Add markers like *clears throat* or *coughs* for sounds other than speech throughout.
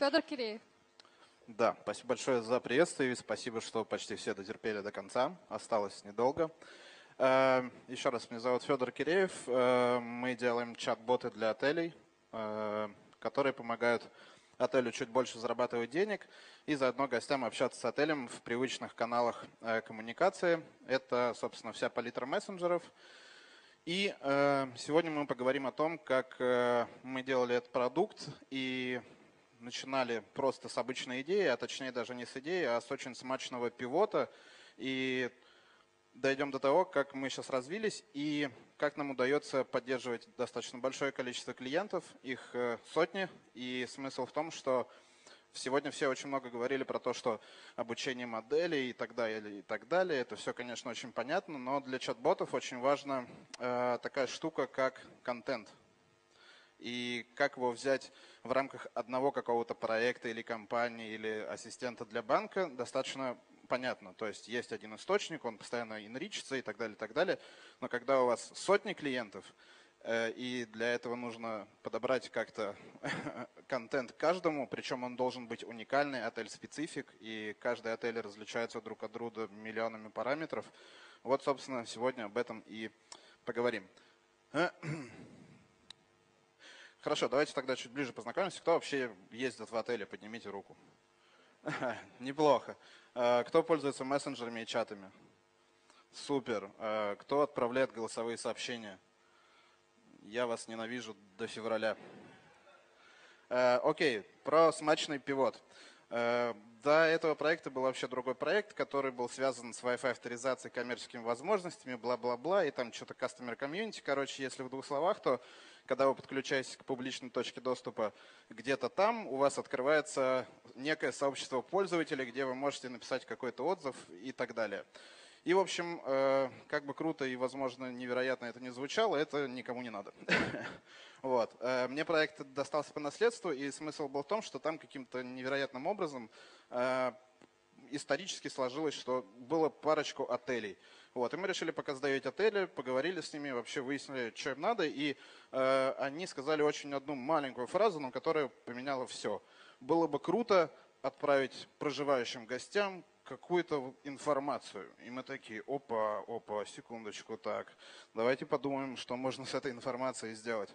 Федор Киреев. Да, спасибо большое за приветствие и спасибо, что почти все дотерпели до конца. Осталось недолго. Э, еще раз, меня зовут Федор Киреев. Э, мы делаем чат-боты для отелей, э, которые помогают отелю чуть больше зарабатывать денег и заодно гостям общаться с отелем в привычных каналах коммуникации. Это, собственно, вся палитра мессенджеров. И сегодня мы поговорим о том, как мы делали этот продукт и начинали просто с обычной идеи, а точнее даже не с идеи, а с очень смачного пивота. И дойдем до того, как мы сейчас развились и как нам удается поддерживать достаточно большое количество клиентов, их э, сотни. И смысл в том, что сегодня все очень много говорили про то, что обучение моделей и так далее, и так далее. Это все, конечно, очень понятно, но для чат-ботов очень важна э, такая штука, как контент. И как его взять в рамках одного какого-то проекта или компании или ассистента для банка, достаточно понятно. То есть есть один источник, он постоянно инричится и так далее, и так далее. Но когда у вас сотни клиентов, э, и для этого нужно подобрать как-то *laughs* контент каждому, причем он должен быть уникальный, отель-специфик, и каждый отель различается друг от друга миллионами параметров. Вот, собственно, сегодня об этом и поговорим. *clears throat* Хорошо, давайте тогда чуть ближе познакомимся. Кто вообще ездит в отеле? Поднимите руку. *laughs* Неплохо. Э, кто пользуется мессенджерами и чатами? Супер. Э, кто отправляет голосовые сообщения? Я вас ненавижу до февраля. Э, окей, про смачный пивот. До этого проекта был вообще другой проект, который был связан с Wi-Fi авторизацией, коммерческими возможностями, бла-бла-бла, и там что-то community. Короче, если в двух словах, то когда вы подключаетесь к публичной точке доступа где-то там, у вас открывается некое сообщество пользователей, где вы можете написать какой-то отзыв и так далее. И, в общем, э, как бы круто и, возможно, невероятно это не звучало, это никому не надо. *laughs* Вот. Э, мне проект достался по наследству, и смысл был в том, что там каким-то невероятным образом э, исторически сложилось, что было парочку отелей. Вот, и мы решили пока сдаете отели, поговорили с ними, вообще выяснили, что им надо, и э, они сказали очень одну маленькую фразу, но которая поменяла все. Было бы круто отправить проживающим гостям какую-то информацию. И мы такие, опа, опа, секундочку, так, давайте подумаем, что можно с этой информацией сделать.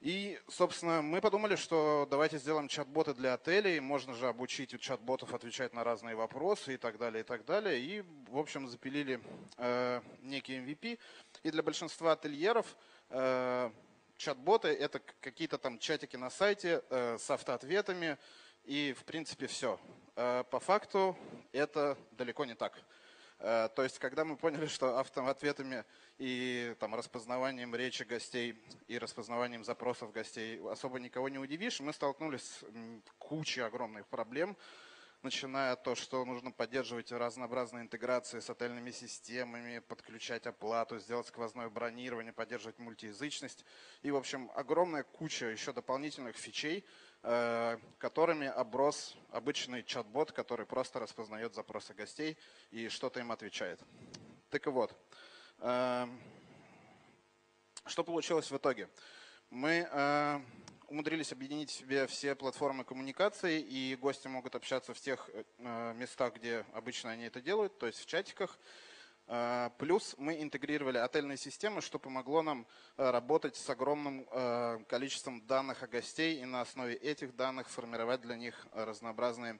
И, собственно, мы подумали, что давайте сделаем чат-боты для отелей, можно же обучить чат-ботов отвечать на разные вопросы и так далее, и так далее. И, в общем, запилили э, некий MVP. И для большинства ательеров э, чат-боты – это какие-то там чатики на сайте э, с автоответами, и, в принципе, все. Э, по факту это далеко не так. Э, то есть, когда мы поняли, что автоответами и там, распознаванием речи гостей и распознаванием запросов гостей особо никого не удивишь, мы столкнулись с кучей огромных проблем, начиная от того, что нужно поддерживать разнообразные интеграции с отельными системами, подключать оплату, сделать сквозное бронирование, поддерживать мультиязычность. И, в общем, огромная куча еще дополнительных фичей, которыми оброс обычный чат-бот, который просто распознает запросы гостей и что-то им отвечает. Так и вот, э, что получилось в итоге? Мы э, умудрились объединить в себе все платформы коммуникации, и гости могут общаться в тех э, местах, где обычно они это делают, то есть в чатиках. Э, плюс мы интегрировали отельные системы, что помогло нам э, работать с огромным количеством данных о гостей и на основе этих данных формировать для них разнообразные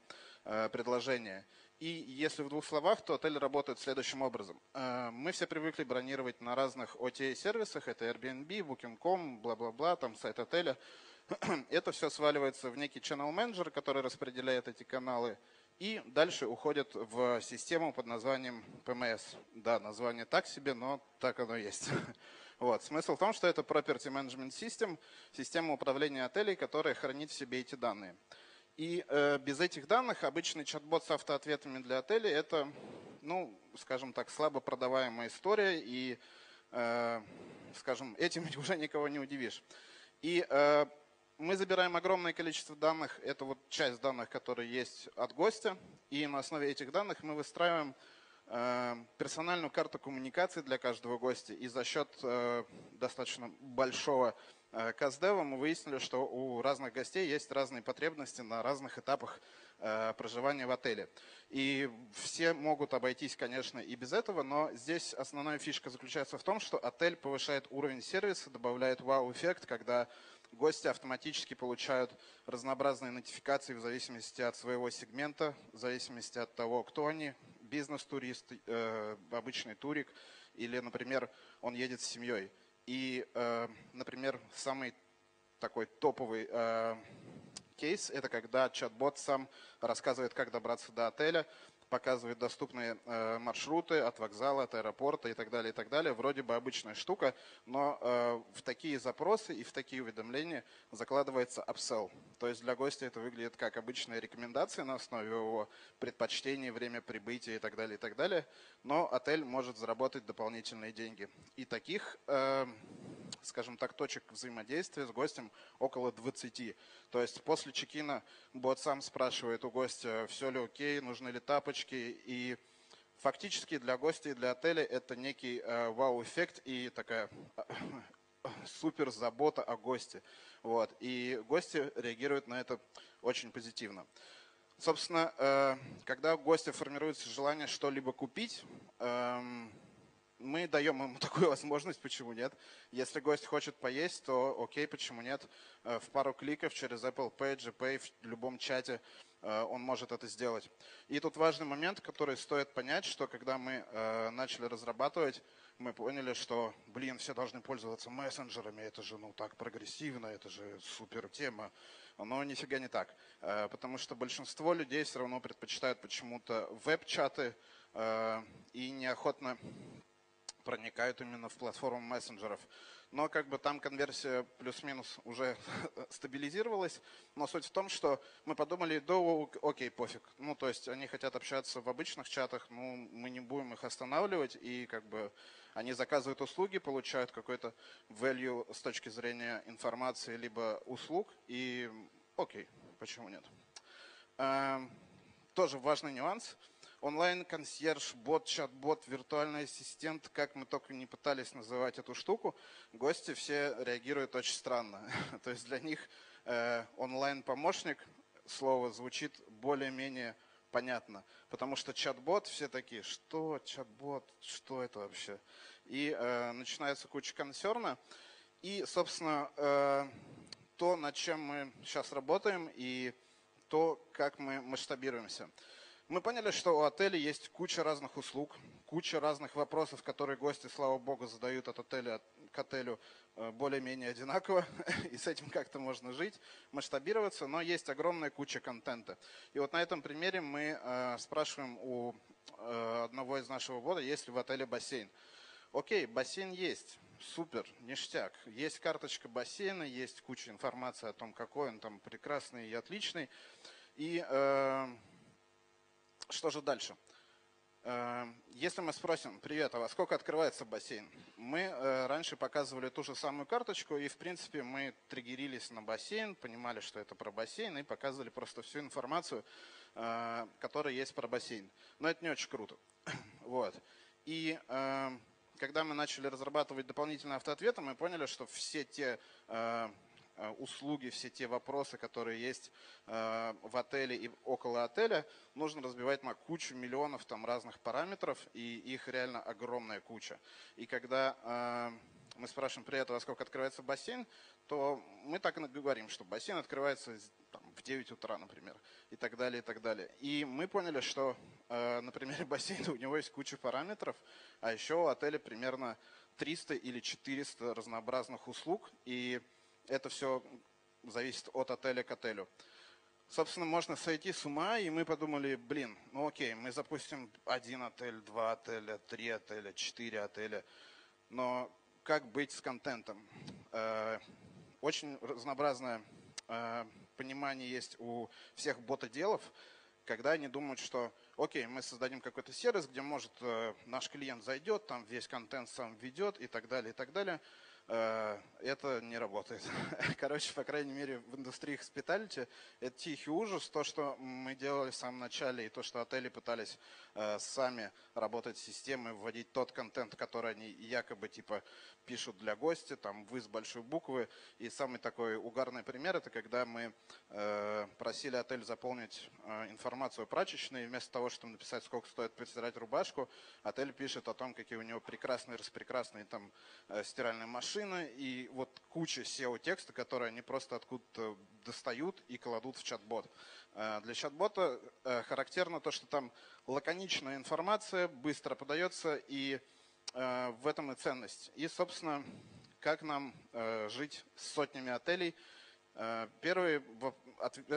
предложения. И если в двух словах, то отель работает следующим образом. Мы все привыкли бронировать на разных OTA-сервисах, это Airbnb, Booking.com, бла-бла-бла, там сайт отеля. *clears throat* Это все сваливается в некий channel manager, который распределяет эти каналы, и дальше уходит в систему под названием PMS. Да, название так себе, но так оно есть. *laughs* Вот. Смысл в том, что это Property Management System, система управления отелей, которая хранит в себе эти данные. И э, без этих данных обычный чат-бот с автоответами для отелей – это, ну, скажем так, слабо продаваемая история, и, э, скажем, этим *laughs* уже никого не удивишь. И э, мы забираем огромное количество данных, это вот часть данных, которые есть от гостя, и на основе этих данных мы выстраиваем э, персональную карту коммуникации для каждого гостя, и за счет э, достаточно большого э, каздева мы выяснили, что у разных гостей есть разные потребности на разных этапах проживания в отеле. И все могут обойтись, конечно, и без этого, но здесь основная фишка заключается в том, что отель повышает уровень сервиса, добавляет вау-эффект, когда гости автоматически получают разнообразные нотификации в зависимости от своего сегмента, в зависимости от того, кто они, бизнес-турист, э, обычный турик, или, например, он едет с семьей. И, э, например, самый такой топовый э, кейс – это когда чат-бот сам рассказывает, как добраться до отеля, показывает доступные э, маршруты от вокзала, от аэропорта и так далее, и так далее. Вроде бы обычная штука, но э, в такие запросы и в такие уведомления закладывается upsell. То есть для гостя это выглядит как обычная рекомендация на основе его предпочтений, время прибытия и так далее, и так далее. Но отель может заработать дополнительные деньги. И таких э, скажем так, точек взаимодействия с гостем около 20. То есть после чекина бот сам спрашивает у гостя, все ли окей, нужны ли тапочки. И фактически для гостей, для отеля это некий э, вау-эффект и такая супер забота о госте. Вот. И гости реагируют на это очень позитивно. Собственно, э, когда у гостя формируется желание что-либо купить, эм, мы даем ему *laughs* такую возможность, почему нет. Если гость хочет поесть, то окей, почему нет. Э, в пару кликов через Apple Pay, GPay, в любом чате э, он может это сделать. И тут важный момент, который стоит понять, что когда мы э, начали разрабатывать, мы поняли, что, блин, все должны пользоваться мессенджерами, это же, ну, так прогрессивно, это же супер тема. Но нифига не так, потому что большинство людей все равно предпочитают почему-то веб-чаты и неохотно проникают именно в платформу мессенджеров. Но как бы там конверсия плюс-минус уже *laughs* стабилизировалась. Но суть в том, что мы подумали, да окей, пофиг. Ну то есть они хотят общаться в обычных чатах, ну мы не будем их останавливать. И как бы они заказывают услуги, получают какой-то value с точки зрения информации либо услуг. И окей, почему нет. Эм, тоже важный нюанс – онлайн-консьерж, бот, чат-бот, виртуальный ассистент, как мы только не пытались называть эту штуку, гости все реагируют очень странно. *laughs* То есть для них э, онлайн-помощник, слово звучит более-менее понятно. Потому что чат-бот, все такие, что чат-бот, что это вообще? И э, начинается куча консерна. И, собственно, э, то, над чем мы сейчас работаем, и то, как мы масштабируемся. Мы поняли, что у отеля есть куча разных услуг, куча разных вопросов, которые гости, слава богу, задают от отеля к отелю э, более-менее одинаково, *laughs* и с этим как-то можно жить, масштабироваться, но есть огромная куча контента. И вот на этом примере мы э, спрашиваем у э, одного из нашего бота, есть ли в отеле бассейн. Окей, бассейн есть, супер, ништяк. Есть карточка бассейна, есть куча информации о том, какой он там прекрасный и отличный. И э, что же дальше? Э, если мы спросим, привет, а во сколько открывается бассейн? Мы э, раньше показывали ту же самую карточку, и в принципе мы триггерились на бассейн, понимали, что это про бассейн, и показывали просто всю информацию, э, которая есть про бассейн. Но это не очень круто. *coughs* Вот. И когда мы начали разрабатывать дополнительные автоответы, мы поняли, что все те услуги, все те вопросы, которые есть э, в отеле и около отеля, нужно разбивать на кучу миллионов там разных параметров, и их реально огромная куча. И когда э, мы спрашиваем при этом, во сколько открывается бассейн, то мы так и говорим, что бассейн открывается там, в 9 утра, например, и так далее, и так далее. И мы поняли, что э, на примере *laughs* бассейна у него есть куча параметров, а еще у отеля примерно 300 или 400 разнообразных услуг, и это все зависит от отеля к отелю. Собственно, можно сойти с ума, и мы подумали, блин, ну окей, мы запустим один отель, два отеля, три отеля, четыре отеля, но как быть с контентом? Э, очень разнообразное э, понимание есть у всех ботоделов, когда они думают, что окей, мы создадим какой-то сервис, где может э, наш клиент зайдет, там весь контент сам ведет и так далее, и так далее. Э, это не работает. *laughs* Короче, по крайней мере, в индустрии hospitality это тихий ужас. То, что мы делали в самом начале, и то, что отели пытались э, сами работать с системой, вводить тот контент, который они якобы типа пишут для гостя, там вы с большой буквы. И самый такой угарный пример, это когда мы э, просили отель заполнить информацию прачечной, вместо того, чтобы написать, сколько стоит постирать рубашку, отель пишет о том, какие у него прекрасные, распрекрасные там стиральные машины, машины и вот куча SEO-текста, которые они просто откуда-то достают и кладут в чат-бот. Э, для чат-бота э, характерно то, что там лаконичная информация, быстро подается, и э, в этом и ценность. И, собственно, как нам жить с сотнями отелей – Первый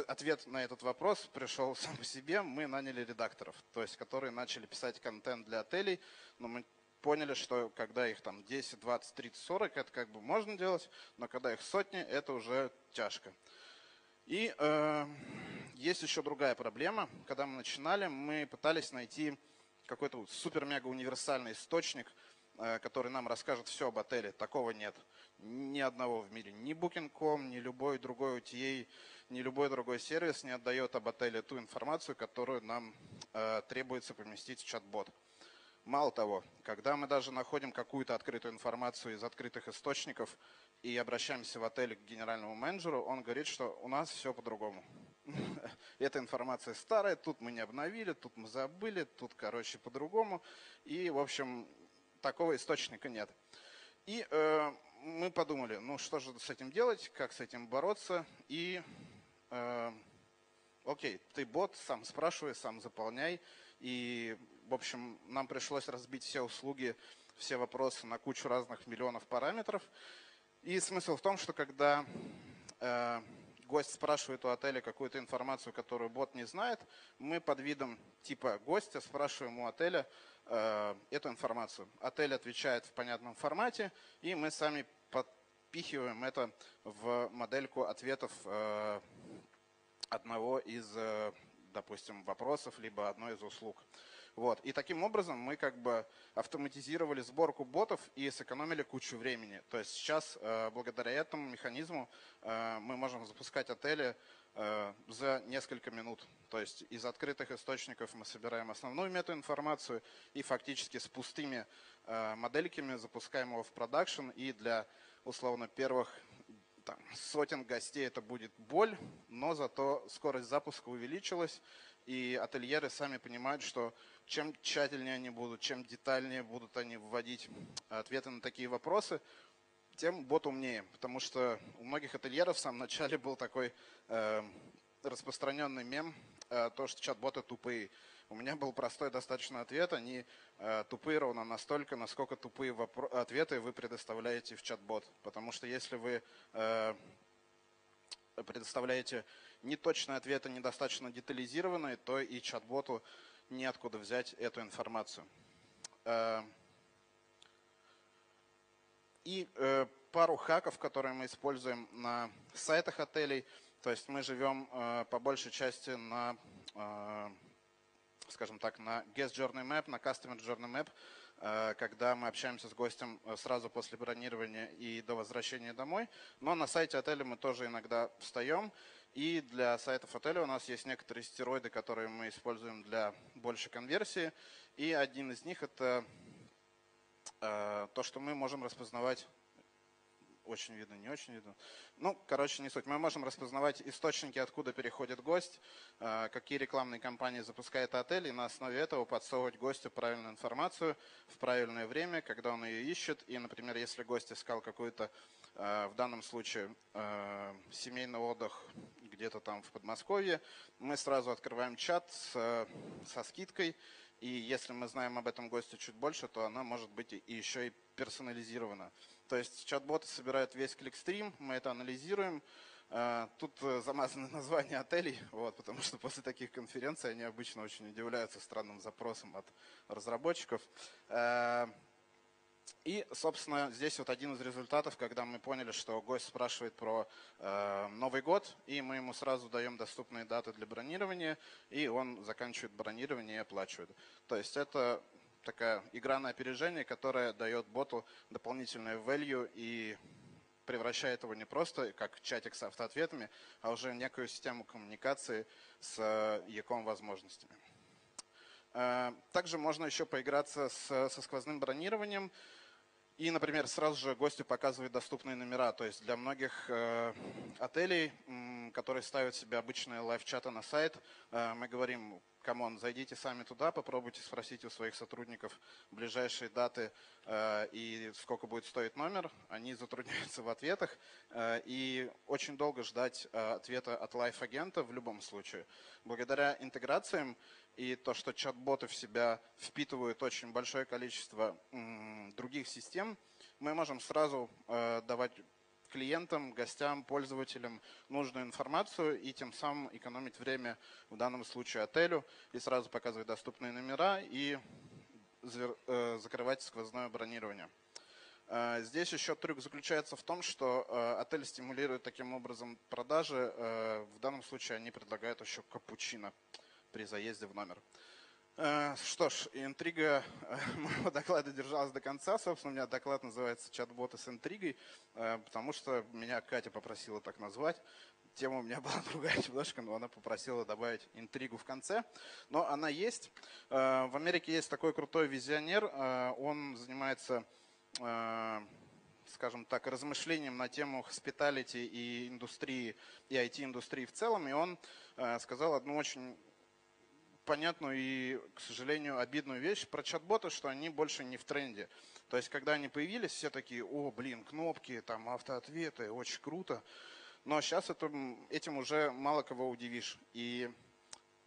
ответ на этот вопрос пришел *laughs* сам по себе. Мы наняли редакторов, то есть которые начали писать контент для отелей, но мы поняли, что когда их там 10, 20, 30, 40, это как бы можно делать, но когда их сотни, это уже тяжко. И э, есть еще другая проблема. Когда мы начинали, мы пытались найти какой-то супер-мега универсальный источник, э, который нам расскажет все об отеле. Такого нет. Ни одного в мире. Ни Booking.com, ни любой другой OTA, ни любой другой сервис не отдает об отеле ту информацию, которую нам э, требуется поместить в чат-бот. Мало того, когда мы даже находим какую-то открытую информацию из открытых источников и обращаемся в отель к генеральному менеджеру, он говорит, что у нас все по-другому. *laughs* Эта информация старая, тут мы не обновили, тут мы забыли, тут, короче, по-другому. И, в общем, такого источника нет. И э, мы подумали, ну что же с этим делать, как с этим бороться. И, э, окей, ты бот, сам спрашивай, сам заполняй. И в общем, нам пришлось разбить все услуги, все вопросы на кучу разных миллионов параметров. И смысл в том, что когда э, гость спрашивает у отеля какую-то информацию, которую бот не знает, мы под видом типа гостя спрашиваем у отеля э, эту информацию. Отель отвечает в понятном формате, и мы сами подпихиваем это в модельку ответов э, одного из, э, допустим, вопросов, либо одной из услуг. Вот. И таким образом мы как бы автоматизировали сборку ботов и сэкономили кучу времени. То есть сейчас э, благодаря этому механизму э, мы можем запускать отели э, за несколько минут. То есть из открытых источников мы собираем основную метаинформацию и фактически с пустыми модельками запускаем его в продакшн. И для условно первых там, сотен гостей это будет боль, но зато скорость запуска увеличилась, и ательеры сами понимают, что чем тщательнее они будут, чем детальнее будут они вводить ответы на такие вопросы, тем бот умнее. Потому что у многих ательеров в самом начале был такой э, распространенный мем, э, то, что чат-боты тупые. У меня был простой достаточно ответ, они э, тупые ровно настолько, насколько тупые ответы вы предоставляете в чат-бот. Потому что если вы э, предоставляете неточные ответы, недостаточно детализированные, то и чат-боту неоткуда взять эту информацию. Э, и э, пару хаков, которые мы используем на сайтах отелей. То есть мы живем э, по большей части на, скажем так, на Guest Journey Map, на Customer Journey Map, когда мы общаемся с гостем сразу после бронирования и до возвращения домой. Но на сайте отеля мы тоже иногда встаем и для сайтов отеля у нас есть некоторые стероиды, которые мы используем для большей конверсии. И один из них это э, то, что мы можем распознавать очень видно, не очень видно. Ну, короче, не суть. Мы можем распознавать источники, откуда переходит гость, э, какие рекламные кампании запускает отель, и на основе этого подсовывать гостю правильную информацию в правильное время, когда он ее ищет. И, например, если гость искал какую-то, э, в данном случае, э, семейный отдых где-то там в Подмосковье, мы сразу открываем чат с, со скидкой, и если мы знаем об этом госте чуть больше, то она может быть и еще и персонализирована. То есть чат-боты собирают весь кликстрим, мы это анализируем. Э, тут э, замазаны *laughs* названия отелей, вот, потому что после таких конференций они обычно очень удивляются странным запросам от разработчиков. Э, и, собственно, здесь вот один из результатов, когда мы поняли, что гость спрашивает про Новый год, и мы ему сразу даем доступные даты для бронирования, и он заканчивает бронирование и оплачивает. То есть это такая игра на опережение, которая дает боту дополнительное value и превращает его не просто как чатик с автоответами, а уже некую систему коммуникации с яком возможностями. Э, также можно еще поиграться со сквозным бронированием. И, например, сразу же гостю показывает доступные номера. То есть для многих э, отелей, м, которые ставят себе обычные лайв-чаты на сайт, э, мы говорим, come on, зайдите сами туда, попробуйте спросить у своих сотрудников ближайшие даты э, и сколько будет стоить номер. Они затрудняются в ответах. Э, и очень долго ждать э, ответа от live-агента в любом случае. Благодаря интеграциям и то, что чат-боты в себя впитывают очень большое количество других систем, мы можем сразу э, давать клиентам, гостям, пользователям нужную информацию и тем самым экономить время, в данном случае отелю, и сразу показывать доступные номера и э, закрывать сквозное бронирование. Э, здесь еще трюк заключается в том, что отель стимулирует таким образом продажи. В данном случае они предлагают еще капучино при заезде в номер. Э, что ж, интрига э, *laughs* моего доклада держалась до конца. Собственно, у меня доклад называется «Чат-боты с интригой», э, потому что меня Катя попросила так назвать. Тема у меня *laughs* была другая немножко, но она попросила добавить интригу в конце. Но она есть. В Америке есть такой крутой визионер. Он занимается скажем так, размышлением на тему hospitality и индустрии, и IT-индустрии в целом. И он сказал одну очень понятную и, к сожалению, обидную вещь про чат-боты, что они больше не в тренде. То есть, когда они появились, все такие, о, блин, кнопки, там, автоответы, очень круто. Но сейчас это, этим уже мало кого удивишь. И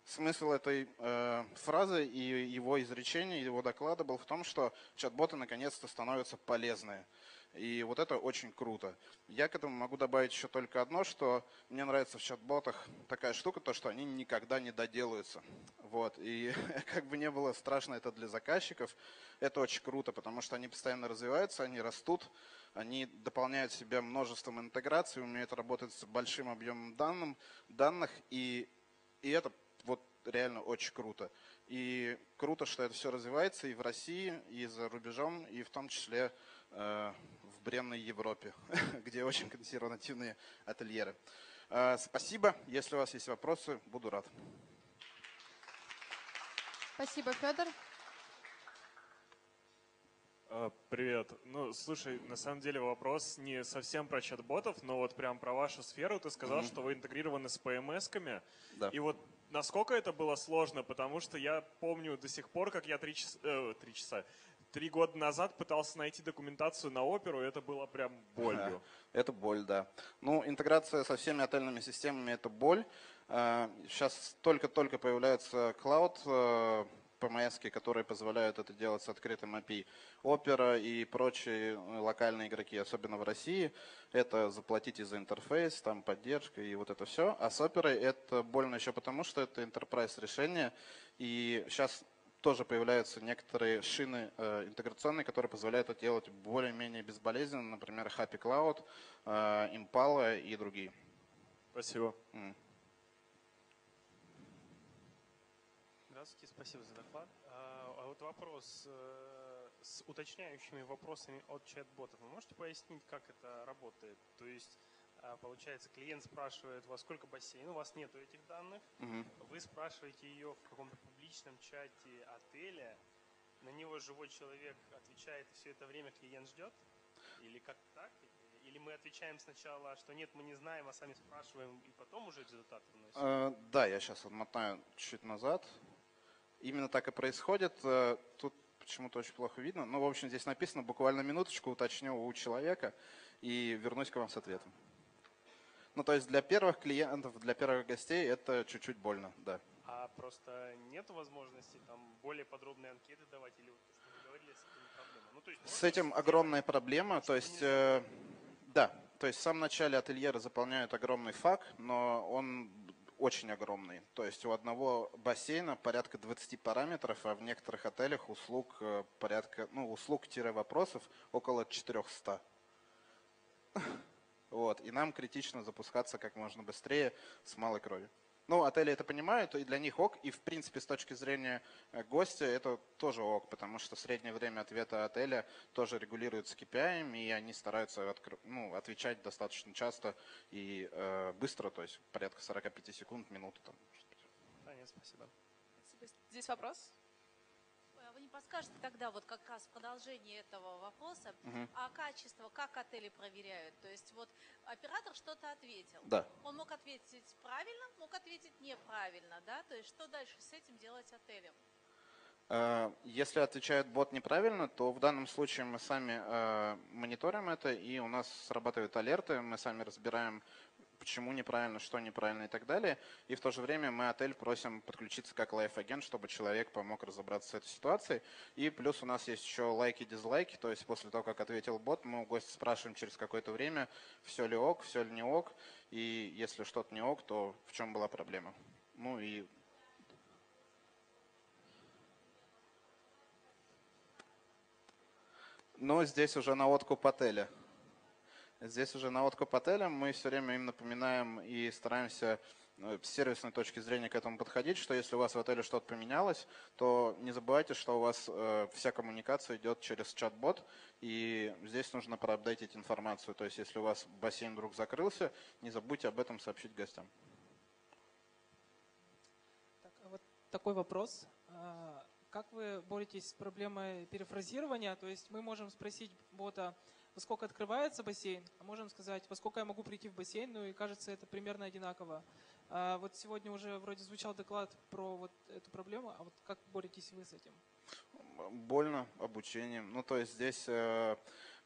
смысл этой э, фразы и его изречения, его доклада был в том, что чат-боты наконец-то становятся полезные. И вот это очень круто. Я к этому могу добавить еще только одно, что мне нравится в чат-ботах такая штука, то что они никогда не доделаются. Вот. И *laughs* как бы не было страшно это для заказчиков, это очень круто, потому что они постоянно развиваются, они растут, они дополняют себя множеством интеграций, умеют работать с большим объемом данным, данных, и, и это вот реально очень круто. И круто, что это все развивается и в России, и за рубежом, и в том числе э, бренной Европе, *laughs* где очень консервативные ательеры. Э, спасибо. Если у вас есть вопросы, буду рад. Спасибо, Федор. Э, привет. Ну, слушай, на самом деле вопрос не совсем про чат-ботов, но вот прям про вашу сферу. Ты сказал, mm-hmm. что вы интегрированы с PMS-ками. Да. И вот насколько это было сложно, потому что я помню до сих пор, как я три часа, э, три часа, три года назад пытался найти документацию на оперу, и это было прям болью. Это боль, да. Ну, интеграция со всеми отельными системами – это боль. Сейчас э, только-только появляются клауд э, PMS, которые позволяют это делать с открытым API. Опера и прочие э, локальные игроки, особенно в России, это заплатите за интерфейс, там поддержка и вот это все. А с оперой это больно еще потому, что это enterprise решение. И сейчас тоже появляются некоторые шины э, интеграционные, которые позволяют это делать более-менее безболезненно, например, Happy Cloud, э, Impala и другие. Спасибо. Mm. Здравствуйте, спасибо за доклад. А, а вот вопрос э, с уточняющими вопросами от чат-ботов. Вы можете пояснить, как это работает? То есть а, получается, клиент спрашивает, во сколько бассейн, у вас нету этих данных, угу. вы спрашиваете ее в каком-то публичном чате отеля, на него живой человек отвечает, и все это время клиент ждет? Или как так? Или мы отвечаем сначала, что нет, мы не знаем, а сами спрашиваем, и потом уже результат выносим? Э, да, я сейчас отмотаю чуть назад. Именно так и происходит. Э, тут почему-то очень плохо видно. Ну, в общем, здесь написано, буквально минуточку уточню у человека и вернусь к вам с ответом. Ну, то есть для первых клиентов, для первых гостей это чуть-чуть больно, да. Просто нет возможности там более подробные анкеты давать или вот, что вы говорили, с этим проблема? Ну, то есть, с этим огромная проблема, то есть, э, да, то есть в самом начале ательеры заполняют огромный фак, но он очень огромный. То есть у одного бассейна порядка 20 параметров, а в некоторых отелях услуг э, порядка, ну, услуг-вопросов около 400. *laughs* Вот. И нам критично запускаться как можно быстрее с малой кровью. Ну, отели это понимают, и для них ок, и в принципе с точки зрения э, гостя это тоже ок, потому что среднее время ответа отеля тоже регулируется KPI, и они стараются откр... ну, отвечать достаточно часто и э, быстро, то есть порядка 45 секунд, минуты. Там. Спасибо. спасибо. Здесь вопрос? Подскажете тогда, вот как раз в продолжении этого вопроса, угу. а качество, как отели проверяют? То есть вот оператор что-то ответил. Да. Он мог ответить правильно, мог ответить неправильно, да? То есть что дальше с этим делать отелем? Э, если отвечает бот неправильно, то в данном случае мы сами э, мониторим это, и у нас срабатывают алерты, мы сами разбираем, почему неправильно, что неправильно и так далее. И в то же время мы отель просим подключиться как лайф-агент, чтобы человек помог разобраться с этой ситуацией. И плюс у нас есть еще лайки, дизлайки, то есть после того, как ответил бот, мы у гостя спрашиваем через какое-то время, все ли ок, все ли не ок, и если что-то не ок, то в чем была проблема. Ну и Но здесь уже на откуп отеля. Здесь уже на откуп отеля мы все время им напоминаем и стараемся ну, с сервисной точки зрения к этому подходить, что если у вас в отеле что-то поменялось, то не забывайте, что у вас э, вся коммуникация идет через чат-бот, и здесь нужно проапдейтить информацию. То есть если у вас бассейн вдруг закрылся, не забудьте об этом сообщить гостям. Так, а вот такой вопрос. А, как вы боретесь с проблемой перефразирования? То есть мы можем спросить бота, во сколько открывается бассейн, а можем сказать, во сколько я могу прийти в бассейн, ну и кажется, это примерно одинаково. А вот сегодня уже вроде звучал доклад про вот эту проблему, а вот как боретесь вы с этим? Больно обучением. Ну, то есть здесь э,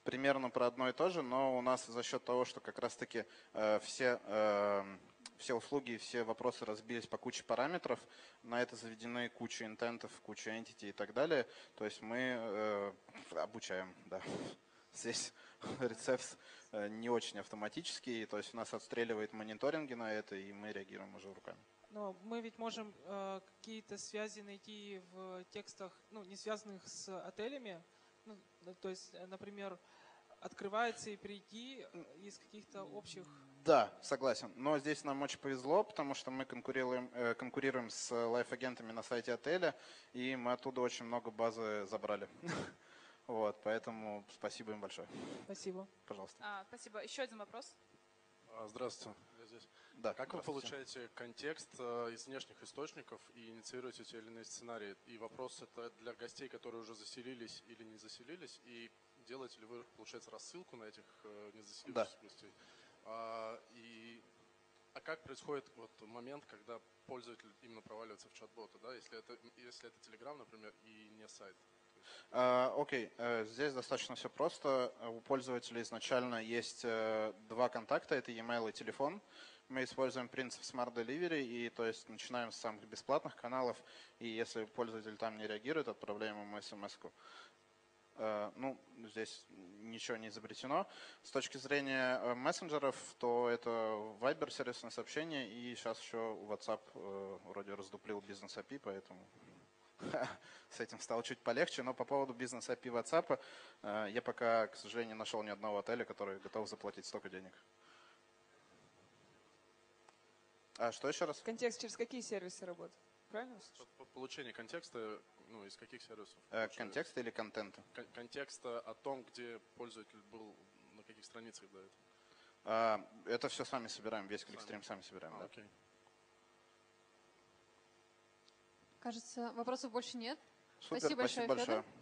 примерно про одно и то же, но у нас за счет того, что как раз-таки э, все, э, все услуги, все вопросы разбились по куче параметров, на это заведены куча интентов, куча entity и так далее, то есть мы э, обучаем, да здесь *laughs* рецепт э, не очень автоматический, то есть у нас отстреливает мониторинги на это, и мы реагируем уже руками. Но мы ведь можем э, какие-то связи найти в текстах, ну, не связанных с отелями. Ну, то есть, э, например, открывается и прийти э, из каких-то общих... Да, согласен. Но здесь нам очень повезло, потому что мы конкурируем, э, конкурируем с лайф-агентами на сайте отеля, и мы оттуда очень много базы забрали. *laughs* Вот, поэтому спасибо им большое. Спасибо. Пожалуйста. А, спасибо. Еще один вопрос. А, здравствуйте. Я здесь. Да, как вы получаете контекст э, из внешних источников и инициируете те или иные сценарии? И вопрос это для гостей, которые уже заселились или не заселились, и делаете ли вы, получается, рассылку на этих э, не заселившихся да. гостей? А, и а как происходит вот момент, когда пользователь именно проваливается в чат-бота, да, если это, если это Telegram, например, и не сайт? А, окей, okay. здесь достаточно все просто. У пользователя изначально есть э, два контакта, это e-mail и телефон. Мы используем принцип Smart Delivery, и то есть начинаем с самых бесплатных каналов, и если пользователь там не реагирует, отправляем ему смс-ку. Э, ну, здесь ничего не изобретено. С точки зрения э, мессенджеров, то это Viber сервисное сообщение, и сейчас еще WhatsApp вроде раздуплил бизнес API, поэтому *laughs* с этим стало чуть полегче. Но по поводу бизнеса API WhatsApp, э, я пока, к сожалению, не нашел ни одного отеля, который готов заплатить столько денег. А что еще раз? Контекст через какие сервисы работает? Правильно? Получение контекста, ну, из каких сервисов? Э, контекста или контента? Кон контекста о том, где пользователь был, на каких страницах до этого. А, это все сами собираем, весь кликстрим сами собираем. А, да. Окей. Кажется, вопросов больше нет. Супер, спасибо большое, спасибо большое. Федор.